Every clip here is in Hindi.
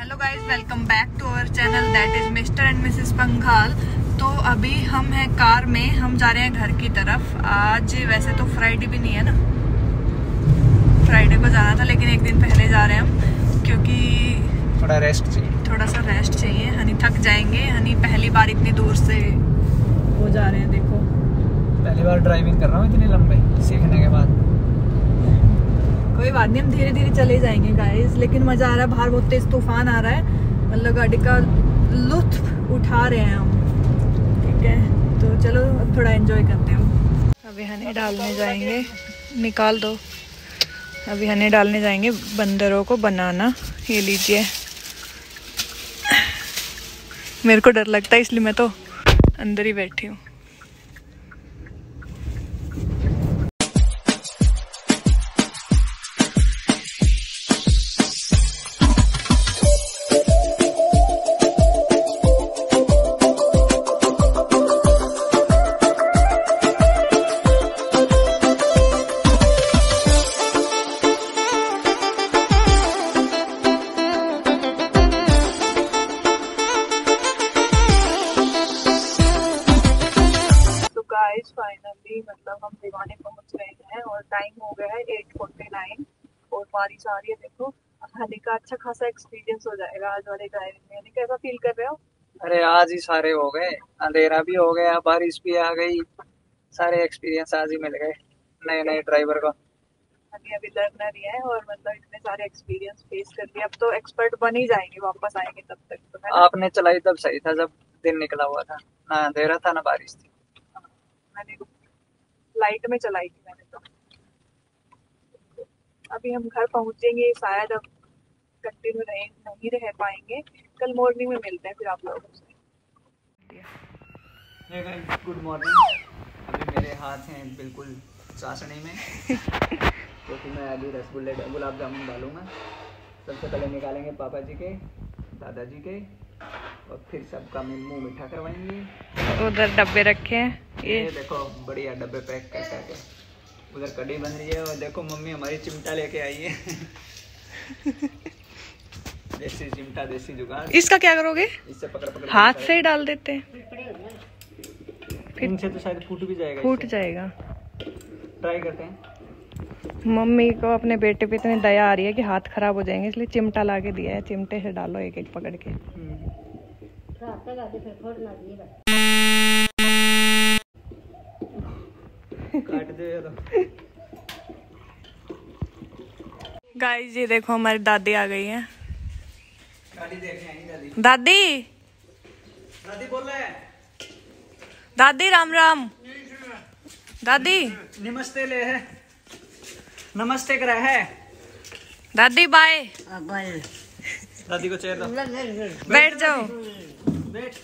Hello guys welcome back to our channel that is Mr and Mrs Panghal तो अभी हम हैं कार में हम जा रहे हैं घर की तरफ़। आज वैसे तो फ्राइडे भी नहीं है ना। फ्राइडे को जाना था लेकिन एक दिन पहले जा रहे हैं हम क्योंकि थोड़ा रेस्ट चाहिए। थोड़ा सा रेस्ट चाहिए। हनी थक जाएँगे। हनी पहली बार इतनी दूर से वो जा रहे हैं देखो। पहली बार ड्राइविंग कर रहा हूँ इतनी लंबे सीखने के बाद। कोई बात नहीं, हम धीरे धीरे चले जाएँगे गाइस लेकिन मज़ा आ रहा है, बाहर बहुत तेज तूफ़ान आ रहा है। मतलब गाड़ी का लुत्फ उठा रहे हैं हम। ठीक है? तो चलो थोड़ा एंजॉय करते हैं अभी हने डालने जाएँगे। निकाल दो। अभी हने डालने जाएँगे बंदरों को बनाना। ये लीजिए। मेरे को डर लगता है, इसलिए मैं तो अंदर ही बैठी हूँ। आ रही है देखो। हनी का अच्छा खासा एक्सपीरियंस हो जाएगा आज वाले ड्राइविंग में। कैसा फील कर रहे हो? अरे आज ही सारे हो गए। अंधेरा भी हो गया बारिश भी आ गई। सारे एक्सपीरियंस आज ही मिल गए नए नए ड्राइवर को। हनी अभी लर्नर ही है और मतलब इतने सारे एक्सपीरियंस फेस कर लिए। अब तो एक्सपर्ट बन ही जाएँगे वापस आएँगे तब तक तो है आपने चलाई तब सही था जब दिन निकला हुआ था। ना अंधेरा था ना बारिश थी। मैंने लाइट में चलाई थी मैंने तो। अभी हम घर पहुँचेंगे शायद अब कंटिन्यू रहे नहीं रह पाएँगे। कल मॉर्निंग में मिलते हैं फिर आप लोगों से। गुड मॉर्निंग अभी मेरे हाथ हैं बिल्कुल चाशनी में। क्योंकि मैं अभी रसगुल्ले गुलाब जामुन डालूँगा। सबसे पहले निकालेंगे पापा जी के दादाजी के और फिर सबका मुँह मुँह मीठा करवाएँगे। उधर डब्बे रखे हैं। ये देखो बढ़िया डब्बे पैक कर करके उधर कड़ी बन रही है और देखो मम्मी हमारी चिमटा लेके आई है। देसी चिमटा देसी जुगाड़। इसका क्या करोगे? इससे पकड़ पकड़। हाथ से ही डाल देते हैं। इनसे तो शायद फूट भी जाएगा फूट जाएगा। ट्राई करते हैं। मम्मी को अपने बेटे पे इतनी दया आ रही है कि हाथ खराब हो जाएँगे इसलिए चिमटा ला के दिया है। चिमटे से डालो एक एक पकड़ के काट दे तो गाइस ये देखो हमारी दादी आ गई है। दादी दादी। दादी? बोल रहे दादी राम राम। दादी? नमस्ते ले है। नमस्ते कर है। दादी बाय दादी को चेयर बैठ जाओ। बैठ।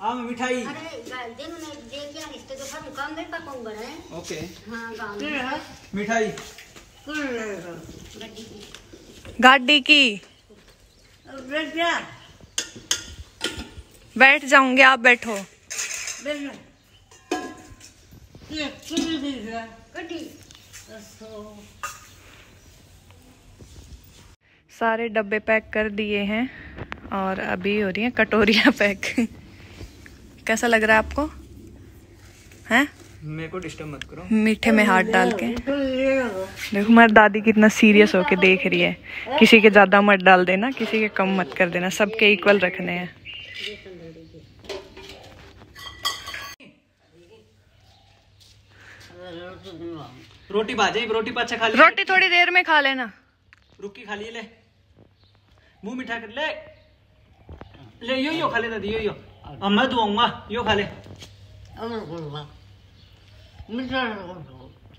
आओ मिठाई। अरे दिन में देख के रिश्ते तो हम काम नहीं पकाऊँगा है। ओके। हाँ गाँव में। मिठाई। गाड़ी की। बैठ जाऊँगे आप बैठो। सारे डब्बे पैक कर दिए हैं और अभी हो रही हैं कटोरियाँ पैक। कैसा लग रहा है आपको? हैं? मेरे को डिस्टर्ब मत करो। मीठे में हाथ डाल के। देखो हमारी दादी कितना सीरियस होके देख रही है। किसी के ज़्यादा मत डाल देना किसी के कम मत कर देना सबके इक्वल रखने हैं। रोटी भाजे रोटी पाछा खा ली। रोटी थोड़ी देर में खा लेना। रुकी खा लिए ले। मुँह मीठा कर ले। ले यो यो खा ले दादी यो यो। अब मैं दूँगा यो खा ले।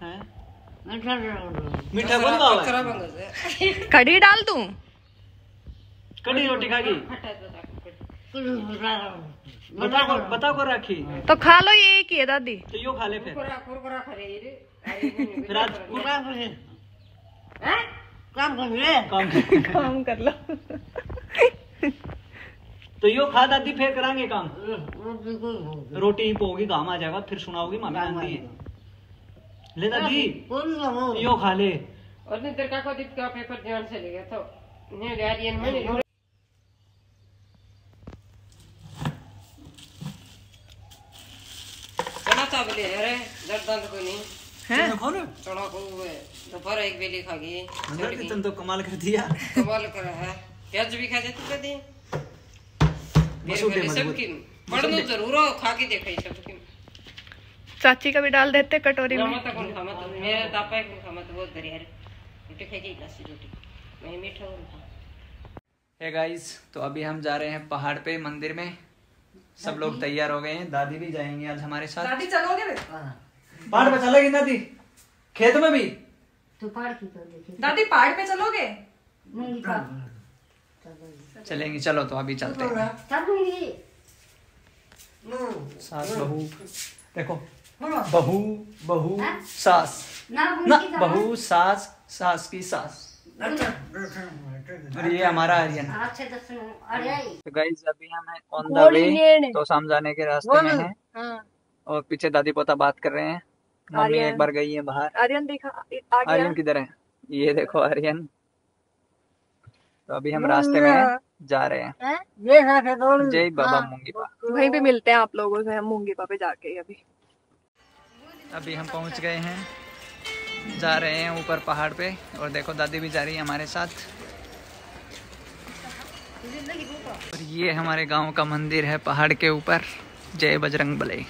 हैं? मीठा कौन खावा कड़ी डाल दूँ? कड़ी रोटी खागी? बता को बता को राखी? तो खा लो ये एक ही है दादी। तो यो खा ले फिर। फिर आज काम कर ले काम काम कर लो। तो यो खा दादी फिर करांगे काम। रोटी ही पोगी काम आ जाएगा फिर सुनाओगी मामी आंटी है। ले दादी यो खा ले। और नहीं तेरे का को दिख का पेपर ध्यान से ले गया तो चना चावले अरे दर्द दर्द को नहीं। हैं? चना को दोपहर एक बेली खा गई तो कमाल कर दिया। कमाल कर है। प्याज भी खा जाती कदी चाची का भी डाल देते कटोरी में। मत कौन खा मत? मेरा तापा कौन खा मत? बहुत दरिया रोटी खाई की रोटी। मैं मीठा और खा। गाइस तो अभी हम जा रहे हैं पहाड़ पे मंदिर में। सब लोग तैयार हो गए हैं। दादी भी जाएँगी आज हमारे साथ। दादी चलोगे? बे? पहाड़ पे चलेगी दादी? खेत में भी? तू पहाड़ की तो दादी पहाड़ पे चलोगे? मूँगी का चलेंगे चलो तो अभी चलते हैं। सास बहू। देखो बहू बहू सास। ना बहू सास सास की सास। और ये हमारा आर्यन अच्छे तो गाइस अभी हम ऑन द वे तो शाम जाने के रास्ते में हैं। हाँ। और पीछे दादी पोता बात कर रहे हैं। मम्मी एक बार गई है बाहर। आर्यन देखा आर्यन किधर है? ये देखो आर्यन। तो अभी हम रास्ते में जा रहे हैं। जय बाबा मूँगी पा। वहीं पे मिलते हैं आप लोगों से हम मूँगी पापे जाके अभी। अभी हम पहुँच गए हैं। जा रहे हैं ऊपर पहाड़ पे और देखो दादी भी जा रही है हमारे साथ। और ये हमारे गाँव का मंदिर है पहाड़ के ऊपर। जय बजरंग बले।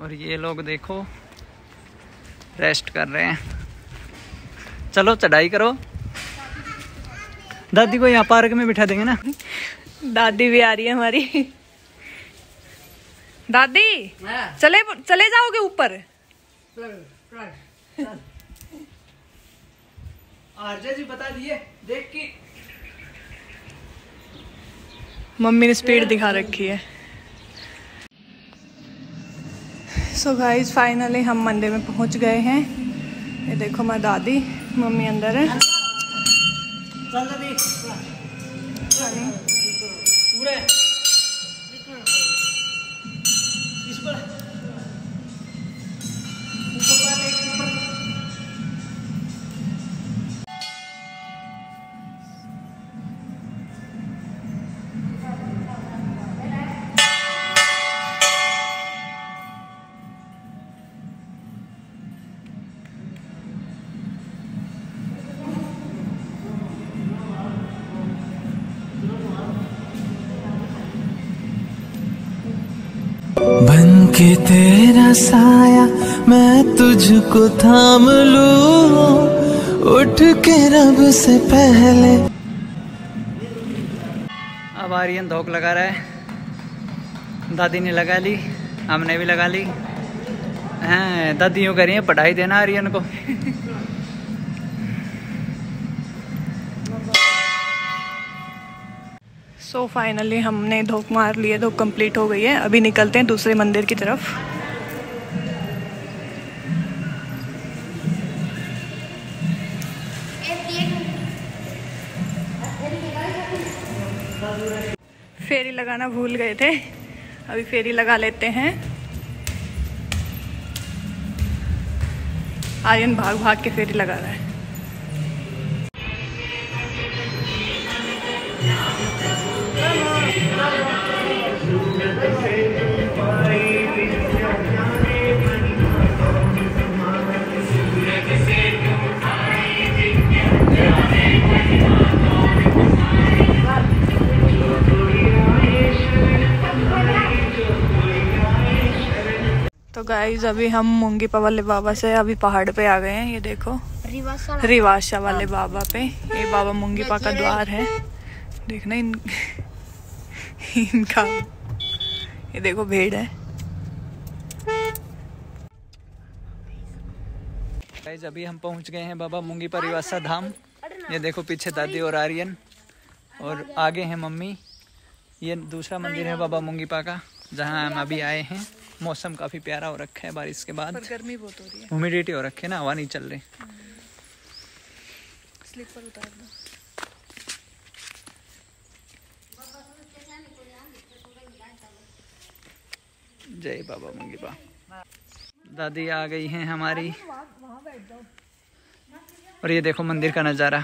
और ये लोग देखो रेस्ट कर रहे हैं। चलो चढ़ाई करो। दादी को यहाँ पार्क में बिठा देंगे ना? दादी भी आ रही है हमारी। दादी चले चले जाओगे ऊपर? आरजे जी बता दिए देख की मम्मी ने स्पीड दिखा रखी है। सो गाइस फाइनली हम मंदिर में पहुँच गए हैं। ये देखो मैं दादी मम्मी अंदर है। चल दादी पूरे। के तेरा साया मैं तुझको थाम लू। उठ के रब से पहले। अब आर्यन धोख लगा रहा है। दादी ने लगा ली, हमने भी लगा ली। हैं दादी यूँ कह रही है, पढ़ाई देना आर्यन को। सो so, फाइनली हमने धोख मार लिए धोख कंप्लीट हो गई है। अभी निकलते हैं दूसरे मंदिर की तरफ़। फेरी लगाना भूल गए थे। अभी फेरी लगा लेते हैं। आर्यन भाग भाग के फेरी लगा रहा है। तो गाइज़ अभी हम मूँगी वाले बाबा से अभी पहाड़ पे आ गए हैं, ये देखो। रिवाशा वाले बाबा पे। ये बाबा मूँगी पा का द्वार है। देखना इन इनका ये देखो भेड़ है। गाइज़ अभी हम पहुँच गए हैं बाबा मूँगी परिवासा धाम। ये देखो पीछे दादी और आर्यन। और आगे है मम्मी। ये दूसरा मंदिर है बाबा मूंगीपा का जहाँ हम अभी आए हैं। मौसम काफ़ी प्यारा हो रखा है बारिश के बाद। पर गर्मी बहुत हो रही है। ह्यूमिडिटी हो रखी है ना हवा नहीं चल रही। स्लीपर उतार दो। जय बाबा मूंगीपा दादी आ गई हैं हमारी। और ये देखो मंदिर का नज़ारा।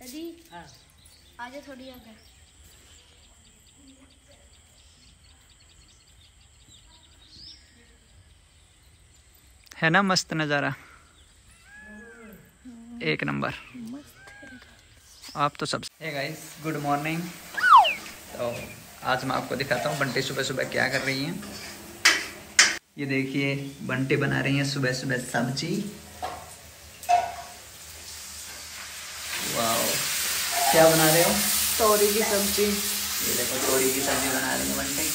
दादी हाँ। थोड़ी आगे। है ना मस्त नज़ारा? एक नंबर। आप तो सब गाइस गुड मॉर्निंग तो आज मैं आपको दिखाता हूँ बंटी सुबह सुबह क्या कर रही हैं। ये देखिए बंटी बना रही हैं सुबह सुबह सब्ज़ी। वाओ क्या बना रहे हो? तोरी की सब्ज़ी। ये देखो तोरी की सब्ज़ी बना रही है बंटी।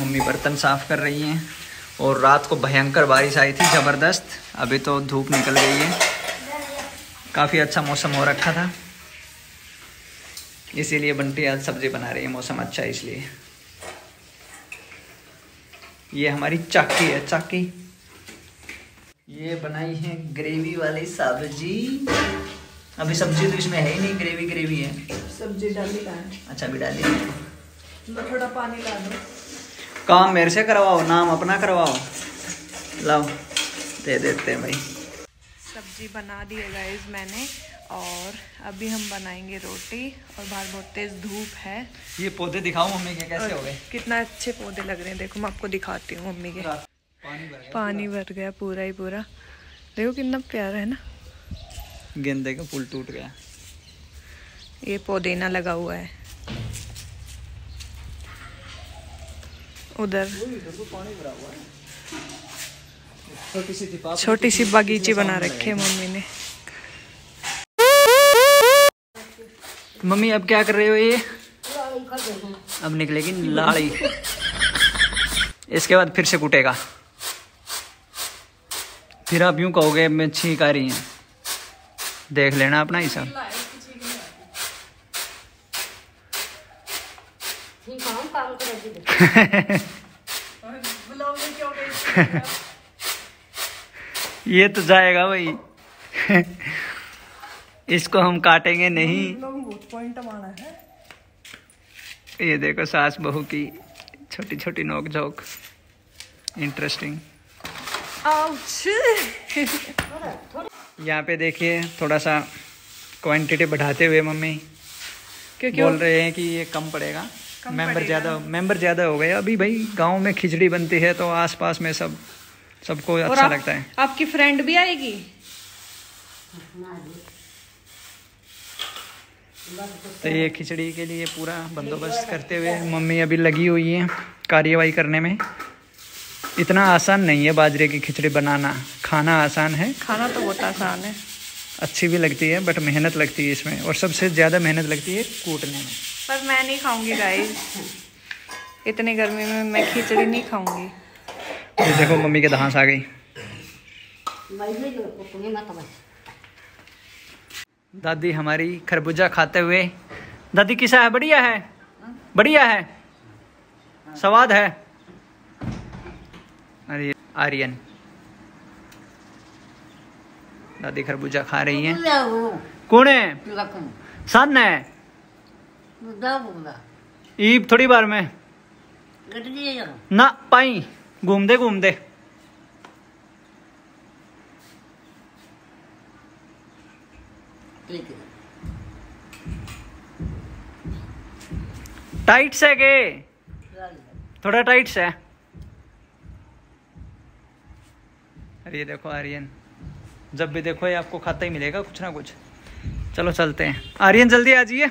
मम्मी बर्तन साफ़ कर रही हैं और रात को भयंकर बारिश आई थी ज़बरदस्त। अभी तो धूप निकल गई है। काफ़ी अच्छा मौसम हो रखा था। इसीलिए बंटी आज सब्ज़ी बना रही है मौसम अच्छा है इसलिए। ये हमारी चाकी है चाकी। ये बनाई है ग्रेवी वाली सब्ज़ी। अभी सब्ज़ी तो इसमें है ही नहीं ग्रेवी ग्रेवी है। सब्ज़ी डाली है। अच्छा भी डाली थोड़ा पानी ला दूँ। काम मेरे से करवाओ नाम अपना करवाओ। लाओ दे देते हैं भाई। सब्ज़ी बना दी है गाइज़ मैंने। और अभी हम बनाएँगे रोटी और बाहर बहुत तेज धूप है। ये पौधे दिखाओ मम्मी के कैसे हो गए? कितना अच्छे पौधे लग रहे हैं। देखो मैं आपको दिखाती हूँ मम्मी के। पानी भर पानी भर गया पूरा ही पूरा। देखो कितना प्यारा है ना। गेंदे का फूल टूट गया। ये पौधे पुदीना लगा हुआ है। उधर छोटी सी बागीची बना रखे है मम्मी ने। मम्मी अब क्या कर रहे हो ये? अब निकलेगी लाड़ी इसके बाद फिर से कूटेगा। फिर आप यूँ कहोगे मैं छींक आ रही हैं। देख लेना अपना ही करेंगे ये तो जाएगा भाई। इसको हम काटेंगे नहीं। ये देखो सास बहू की छोटी छोटी नोक झोंक। इंटरेस्टिंग यहाँ पे देखिए थोड़ा सा क्वांटिटी बढ़ाते हुए मम्मी क्योंकि बोल रहे हैं कि ये कम पड़ेगा। मेंबर ज़्यादा मेंबर ज़्यादा हो गए। अभी भाई गाँव में खिचड़ी बनती है तो आसपास में सब सबको अच्छा आप- लगता है। आपकी फ्रेंड भी आएगी? तो ये खिचड़ी के लिए पूरा बंदोबस्त करते हुए मम्मी अभी लगी हुई है कार्यवाही करने में। इतना आसान नहीं है बाजरे की खिचड़ी बनाना। खाना आसान है। खाना तो बहुत आसान है। अच्छी भी लगती है बट मेहनत लगती है इसमें। और सबसे ज़्यादा मेहनत लगती है कूटने में। पर मैं नहीं खाऊँगी गाइस इतनी गर्मी में मैं खिचड़ी नहीं खाऊँगी। ये देखो मम्मी के दहास आ गई वही जो तुम्हें मत बस दादी हमारी खरबूजा खाते हुए दादी किसा है बढ़िया है? बढ़िया है? स्वाद है? अरे आर्यन। दादी खरबूजा खा रही है। कौन है? सन है। ईब थोड़ी बार में। ना पाई। घूमदे घूमदे टाइट से के? थोड़ा टाइट से अरे देखो आर्यन। जब भी देखो ये आपको खाता ही मिलेगा कुछ ना कुछ। चलो चलते हैं। आर्यन, जल्दी आ जाइए।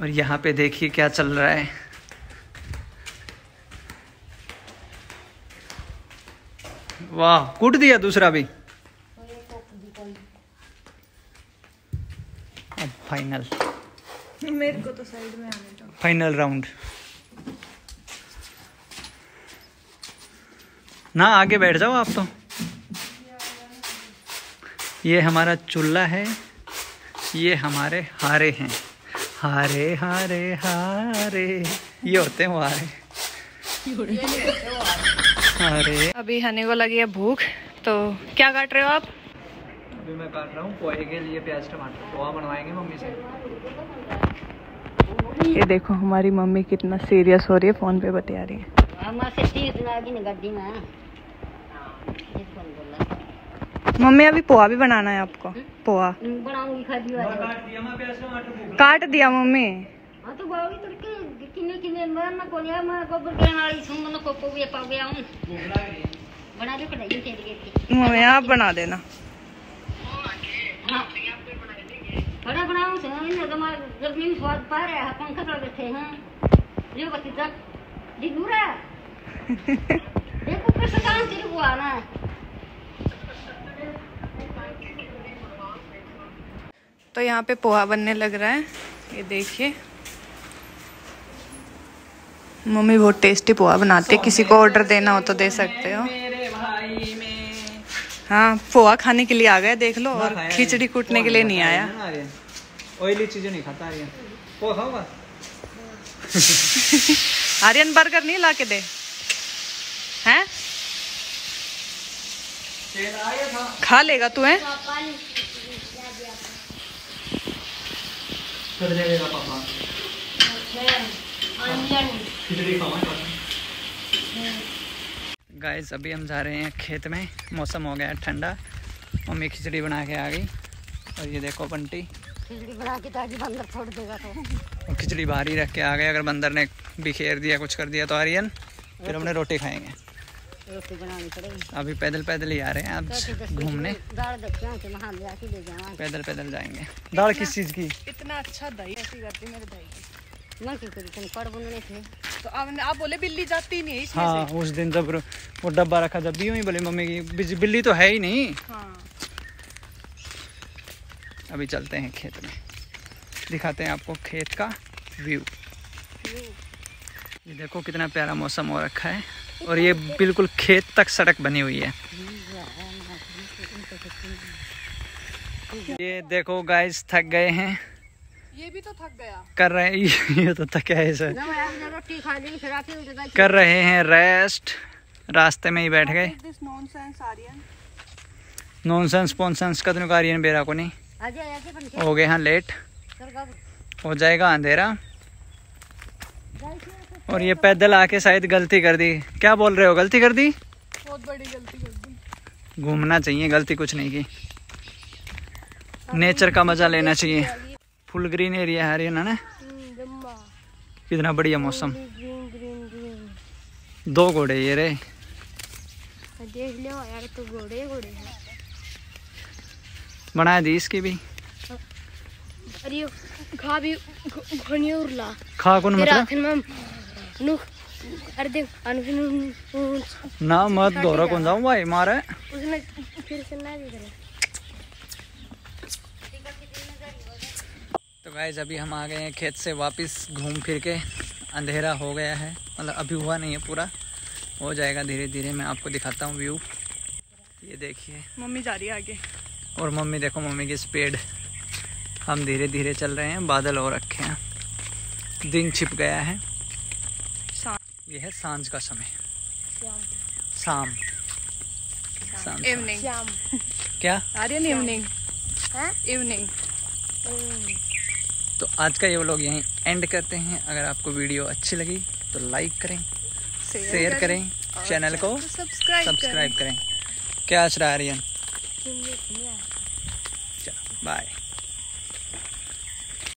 और यहाँ पे देखिए क्या चल रहा है। वाह, कूट दिया दूसरा भी। अब फाइनल मेरे को तो साइड में आने दो फाइनल राउंड ना, आगे बैठ जाओ आप तो। ये हमारा चूल्हा है, ये हमारे हारे हैं। हारे हारे हारे। ये होते हैं वो हारे। हारे अभी हनी को लगी है भूख तो क्या काट रहे हो आप? अभी मैं काट रहा हूँ पोहे के लिए प्याज टमाटर। पोहा बनवाएँगे मम्मी से? ये देखो हमारी मम्मी कितना सीरियस हो रही है फ़ोन पे बता रही है। मम्मी अभी पोहा भी बनाना है आपको। पोहा। बनाऊँगी खादी वाली। काट दिया मम्मी। हाँ तो किन्ने किन्ने मर ना कोलिया मैं गोबर के वाली सुन मन को को भी पा गया हूँ बना दे कढ़ाई तेल के मम्मी आप बना देना। हाँ। बड़ा बनाऊँ से इन हमारे गर्मी में स्वाद पा रहा है पंखा कर बैठे हैं। ये बत्ती तक जी दूरा देखो कैसे काम तेरे को आना तो यहाँ पे पोहा बनने लग रहा है। ये देखिए। मम्मी बहुत टेस्टी पोहा बनाती है। किसी को ऑर्डर देना हो तो दे सकते हो। मेरे भाई में। हाँ पोहा खाने के लिए आ गए देख लो और खिचड़ी कूटने के लिए नहीं आया। ऑयली चीज़ें नहीं खाता आर्यन। आर्यन बर्गर नहीं ला के दे। हैं? तेल आ गया था। खा लेगा तू है? कर देगा पापा। गाइस अभी हम जा रहे हैं खेत में। मौसम हो गया ठंडा। मम्मी खिचड़ी बना के आ गई। और ये देखो बंटी। खिचड़ी बना के ताकि बंदर छोड़ देगा तो। खिचड़ी बाहर ही रख के आ गए। अगर बंदर ने बिखेर दिया कुछ कर दिया तो आर्यन फिर हमने रोटी खाएँगे। रोटी बनानी पड़ेगी। अभी पैदल पैदल ही आ रहे हैं। अब घूमने। पैदल पैदल जाएँगे। दाल किस चीज़ की? इतना अच्छा दही। ऐसी करती मेरे दही करी बनने थे तो आप बोले बिल्ली जाती नहीं है इसमें हाँ उस दिन जब वो डब्बा रखा जब भी बोले मम्मी की बिल्ली तो है ही नहीं। हाँ। अभी चलते हैं खेत में। दिखाते हैं आपको खेत का व्यू। ये देखो कितना प्यारा मौसम हो रखा है। और ये बिल्कुल खेत तक सड़क बनी हुई है। ये देखो गाइस थक गए हैं। ये भी तो थक गया। कर रहे हैं ये तो थका है सर ही कर रहे हैं रेस्ट रास्ते में ही बैठ गए। This nonsense Aryan nonsense ponsense कदम का आर्यन बेरा को नहीं। हो गए हैं लेट हो जाएगा अंधेरा। और ये पैदल आके शायद गलती कर दी। क्या बोल रहे हो गलती कर दी? बहुत बड़ी गलती कर दी। घूमना चाहिए गलती कुछ नहीं की। नेचर का मज़ा लेना चाहिए। फुल ग्रीन एरिया है हरियाणा ना? कितना बढ़िया मौसम। ग्रीन ग्रीन ग्रीन दो घोड़े ये रे। देख लो यार तो घोड़े घोड़े बना दी इसकी भी? अरे खा भी घनी उरला खा कौन मतलब नु अरे देख अनफिन ना मत दोहरा कौन जाऊँ? भाई मारे। उसने फिर से ना भी करे। तो गाइज़ अभी हम आ गए हैं खेत से वापस घूम फिर के। अंधेरा हो गया है। मतलब अभी हुआ नहीं है पूरा। हो जाएगा धीरे धीरे मैं आपको दिखाता हूँ व्यू ये देखिए। मम्मी जा रही है आगे। और मम्मी देखो मम्मी की स्पीड हम धीरे धीरे चल रहे हैं बादल हो रखे हैं। दिन छिप गया है। ये है साँझ का समय। शाम। शाम। इवनिंग क्या? इवनिंग हाँ? इवनिंग तो आज का ये व्लॉग यहीं एंड करते हैं। अगर आपको वीडियो अच्छी लगी तो लाइक करें शेयर करें चैनल को सब्सक्राइब करें। क्या आश्रा आर्यन बाय